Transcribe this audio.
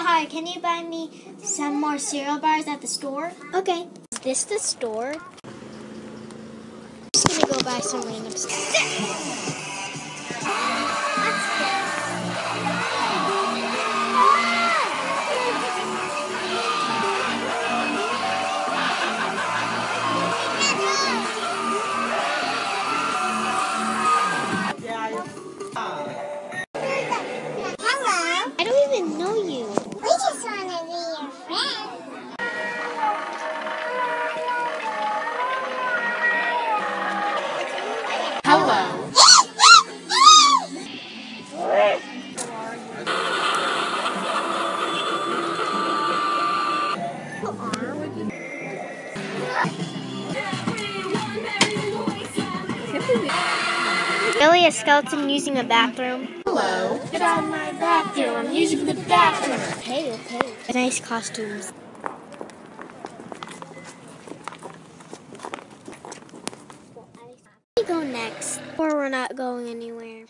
Hi, can you buy me some more cereal bars at the store? Okay. Is this the store? I'm just gonna go buy some random stuff. Really, a skeleton using a bathroom? Hello. Get out of my bathroom. I'm using the bathroom. Okay, okay. Nice costumes. We go next, or we're not going anywhere.